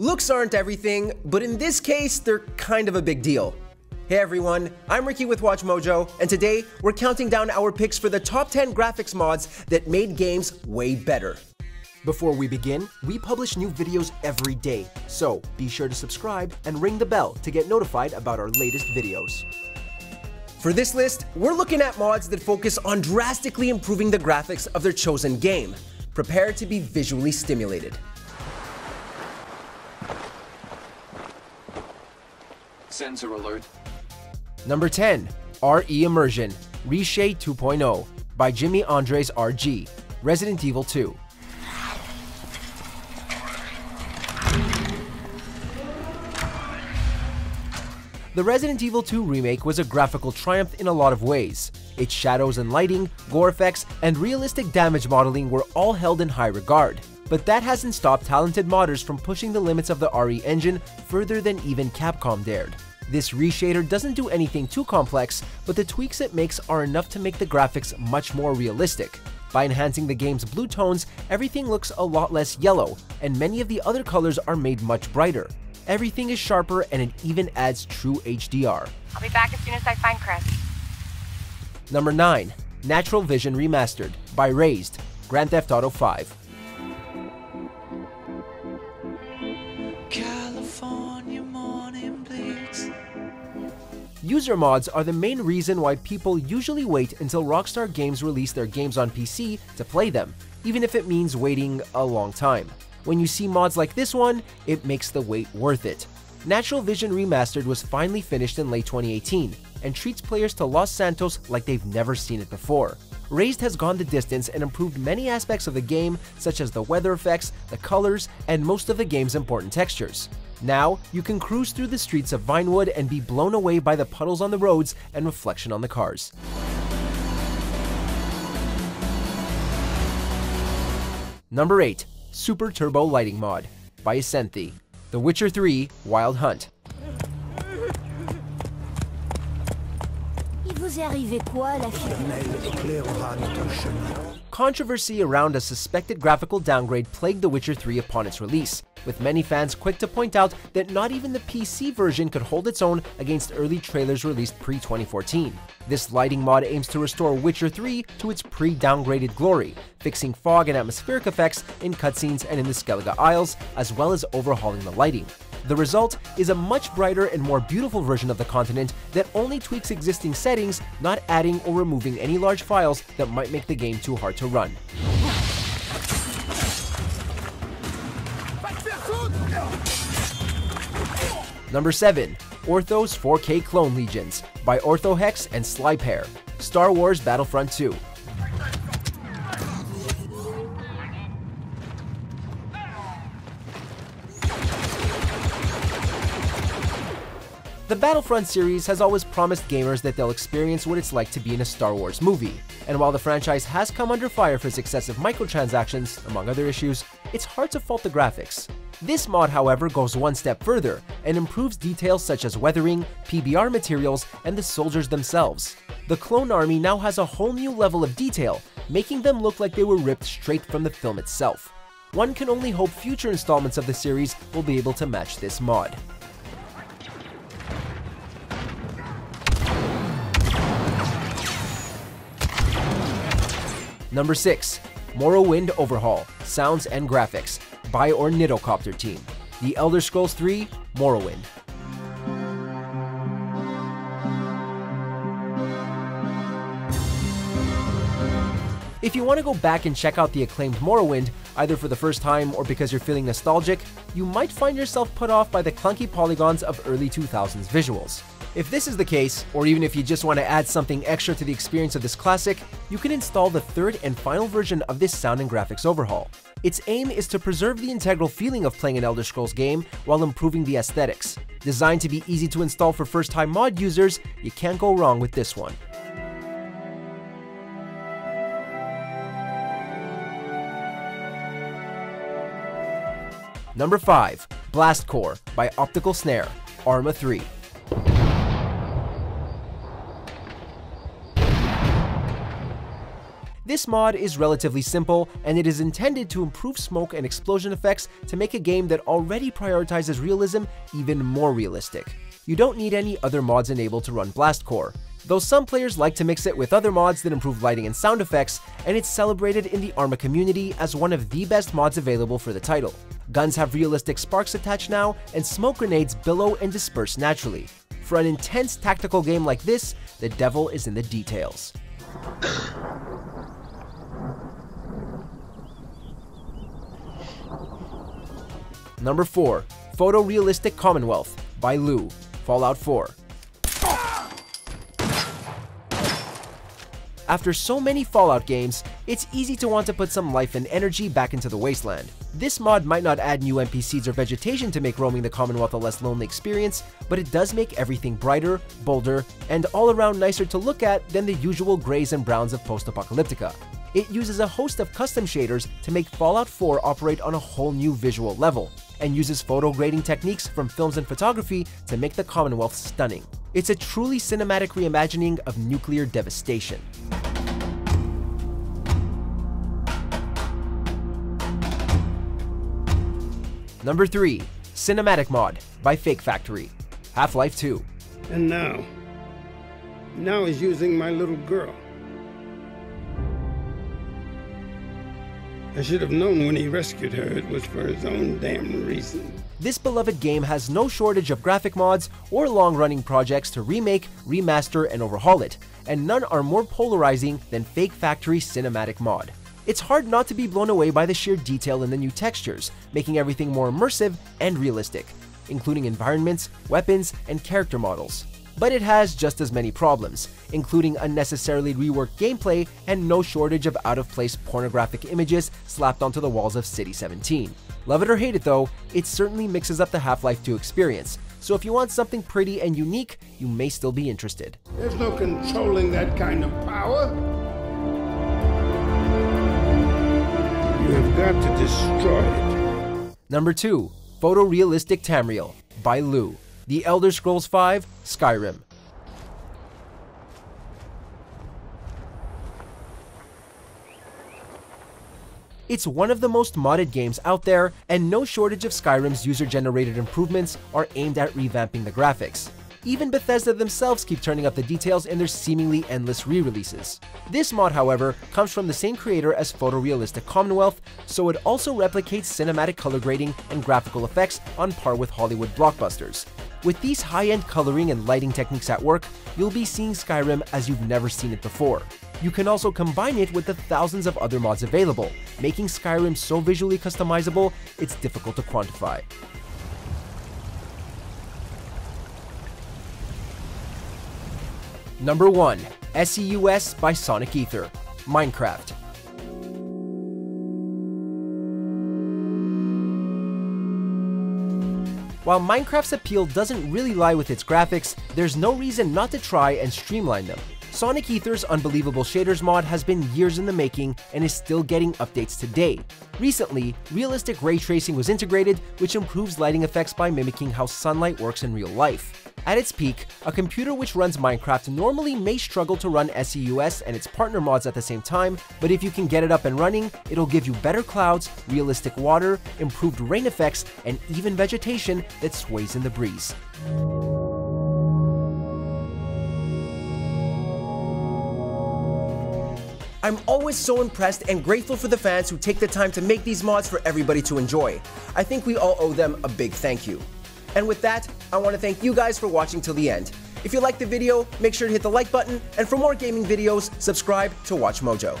Looks aren't everything, but in this case, they're kind of a big deal. Hey everyone, I'm Ricky with Watch Mojo, and today we're counting down our picks for the top 10 graphics mods that made games way better. Before we begin, we publish new videos every day, so be sure to subscribe and ring the bell to get notified about our latest videos. For this list, we're looking at mods that focus on drastically improving the graphics of their chosen game. Prepare to be visually stimulated. Sensor alert. Number 10, RE Immersion, Reshade 2.0 by Jimmy Andres RG, Resident Evil 2. The Resident Evil 2 remake was a graphical triumph in a lot of ways. Its shadows and lighting, gore effects, and realistic damage modeling were all held in high regard. But that hasn't stopped talented modders from pushing the limits of the RE engine further than even Capcom dared. This reshader doesn't do anything too complex, but the tweaks it makes are enough to make the graphics much more realistic. By enhancing the game's blue tones, everything looks a lot less yellow, and many of the other colors are made much brighter. Everything is sharper and it even adds true HDR. I'll be back as soon as I find Chris. Number 9. Natural Vision Remastered by Razed, Grand Theft Auto 5. User mods are the main reason why people usually wait until Rockstar Games release their games on PC to play them, even if it means waiting a long time. When you see mods like this one, it makes the wait worth it. Natural Vision Remastered was finally finished in late 2018 and treats players to Los Santos like they've never seen it before. Razed has gone the distance and improved many aspects of the game, such as the weather effects, the colors, and most of the game's important textures. Now, you can cruise through the streets of Vinewood and be blown away by the puddles on the roads and reflection on the cars. Number 8. Super Turbo Lighting Mod by Ascenthi. The Witcher 3 Wild Hunt. Il vous est arrivé quoi, la fille Controversy around a suspected graphical downgrade plagued The Witcher 3 upon its release, with many fans quick to point out that not even the PC version could hold its own against early trailers released pre-2014. This lighting mod aims to restore Witcher 3 to its pre-downgraded glory, fixing fog and atmospheric effects in cutscenes and in the Skellige Isles, as well as overhauling the lighting. The result is a much brighter and more beautiful version of the continent that only tweaks existing settings, not adding or removing any large files that might make the game too hard to run. Number 7. Ortho's 4K Clone Legions by OrthoHex and Slypair. Star Wars Battlefront 2. The Battlefront series has always promised gamers that they'll experience what it's like to be in a Star Wars movie, and while the franchise has come under fire for its excessive microtransactions, among other issues, it's hard to fault the graphics. This mod, however, goes one step further and improves details such as weathering, PBR materials, and the soldiers themselves. The clone army now has a whole new level of detail, making them look like they were ripped straight from the film itself. One can only hope future installments of the series will be able to match this mod. Number 6. Morrowind Overhaul, Sounds and Graphics by Ornithocopter Team. The Elder Scrolls 3 Morrowind. If you want to go back and check out the acclaimed Morrowind, either for the first time or because you're feeling nostalgic, you might find yourself put off by the clunky polygons of early 2000s visuals. If this is the case, or even if you just want to add something extra to the experience of this classic, you can install the third and final version of this sound and graphics overhaul. Its aim is to preserve the integral feeling of playing an Elder Scrolls game while improving the aesthetics. Designed to be easy to install for first-time mod users, you can't go wrong with this one. Number 5. Blast Core by Optical Snare, Arma 3. This mod is relatively simple, and it is intended to improve smoke and explosion effects to make a game that already prioritizes realism even more realistic. You don't need any other mods enabled to run Blast Core, though some players like to mix it with other mods that improve lighting and sound effects, and it's celebrated in the Arma community as one of the best mods available for the title. Guns have realistic sparks attached now, and smoke grenades billow and disperse naturally. For an intense tactical game like this, the devil is in the details. Number 4. Photorealistic Commonwealth by Lou, Fallout 4. After so many Fallout games, it's easy to want to put some life and energy back into the wasteland. This mod might not add new NPCs or vegetation to make roaming the Commonwealth a less lonely experience, but it does make everything brighter, bolder, and all around nicer to look at than the usual grays and browns of post-apocalyptica. It uses a host of custom shaders to make Fallout 4 operate on a whole new visual level, and uses photo grading techniques from films and photography to make the Commonwealth stunning. It's a truly cinematic reimagining of nuclear devastation. Number 3. Cinematic Mod by Fake Factory. Half-Life 2. And now, now he's using my little girl. I should have known when he rescued her it was for his own damn reason. This beloved game has no shortage of graphic mods or long-running projects to remake, remaster, and overhaul it, and none are more polarizing than Fake Factory Cinematic Mod. It's hard not to be blown away by the sheer detail in the new textures, making everything more immersive and realistic, including environments, weapons, and character models. But it has just as many problems, including unnecessarily reworked gameplay and no shortage of out-of-place pornographic images slapped onto the walls of City 17. Love it or hate it though, it certainly mixes up the Half-Life 2 experience, so if you want something pretty and unique, you may still be interested. There's no controlling that kind of power. You have got to destroy it. Number 2. Photorealistic Tamriel by Lou. The Elder Scrolls V Skyrim. It's one of the most modded games out there, and no shortage of Skyrim's user-generated improvements are aimed at revamping the graphics. Even Bethesda themselves keep turning up the details in their seemingly endless re-releases. This mod, however, comes from the same creator as Photorealistic Commonwealth, so it also replicates cinematic color grading and graphical effects on par with Hollywood blockbusters. With these high-end coloring and lighting techniques at work, you'll be seeing Skyrim as you've never seen it before. You can also combine it with the thousands of other mods available, making Skyrim so visually customizable, it's difficult to quantify. Number 1. SEUS by Sonic Ether Minecraft While Minecraft's appeal doesn't really lie with its graphics, there's no reason not to try and streamline them. Sonic Ether's Unbelievable Shaders mod has been years in the making and is still getting updates today. Recently, realistic ray tracing was integrated, which improves lighting effects by mimicking how sunlight works in real life. At its peak, a computer which runs Minecraft normally may struggle to run SEUS and its partner mods at the same time, but if you can get it up and running, it'll give you better clouds, realistic water, improved rain effects, and even vegetation that sways in the breeze. I'm always so impressed and grateful for the fans who take the time to make these mods for everybody to enjoy. I think we all owe them a big thank you. And with that, I want to thank you guys for watching till the end. If you liked the video, make sure to hit the like button, and for more gaming videos, subscribe to Watch Mojo.